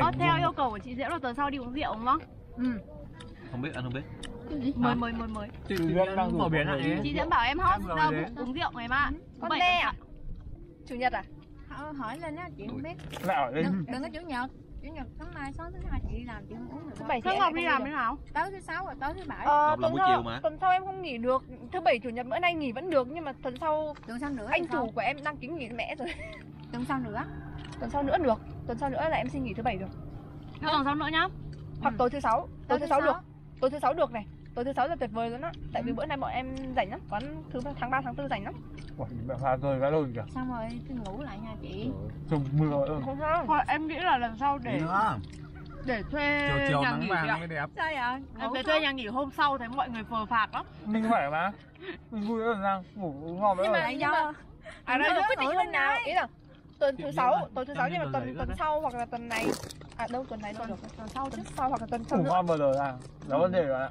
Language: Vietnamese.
Ờ, theo yêu cầu của chị Diễm là tuần sau đi uống rượu đúng không? Ừ. Không biết anh không biết Mời mời mời mời. Chị Diễm đang rủ biến đi. Chị Diễm bảo em hot đấy. uống rượu ngày mai. Con Bảy đe à? Chủ nhật à? Hỏi, hỏi lên á chị không biết Lại hỏi lên đừng, đừng có chủ nhật chủ nhật sáng mai sáng thứ hai chị đi làm chị không uống được Thứ bảy em Ngọc đi làm thế nào? tới thứ sáu rồi tới thứ bảy. Ờ, tuần sau, chiều mà. tuần sau em không nghỉ được. Thứ bảy chủ nhật bữa nay nghỉ vẫn được Nhưng mà tuần sau tuần sau nữa anh chủ của em đăng ký nghỉ mẹ rồi. Tuần sau nữa? Tuần sau nữa được. Tuần sau nữa là em xin nghỉ thứ bảy được. Tuần sau nữa nhá. Hoặc Ừ. tối thứ sáu. Tối thứ thứ sáu sáu. được. Tối thứ sáu được này Tối thứ sáu là tuyệt vời luôn á. Tại vì Ừ. bữa nay bọn em rảnh lắm. Quán thứ tháng 3 tháng 4 rảnh lắm. Ủa, mẹ pha rơi cái luôn kìa. Xong rồi tôi ngủ lại nha chị. Trông mưa ơi. Không sao. Thôi em nghĩ là lần sau để nữa. để thuê chiều chiều nhà nắng nghỉ vàng mới đẹp. Sao vậy? Em để thuê nhà nghỉ hôm sau thấy mọi người phờ phạc lắm. Mình khỏe mà. Mình vui lắm sao Ngủ ngon đấy Nhưng mà- rồi tại do À đây quyết định hôm lên nào. Ý là tuần thứ sáu Tuần thứ sáu như nhưng mà tuần tuần sau hoặc là tuần này. À đâu tuần này đâu được Tuần sau Tuần sau hoặc là tuần sau Ngủ nữa. ngon vừa rồi à Đó vấn đề rồi ạ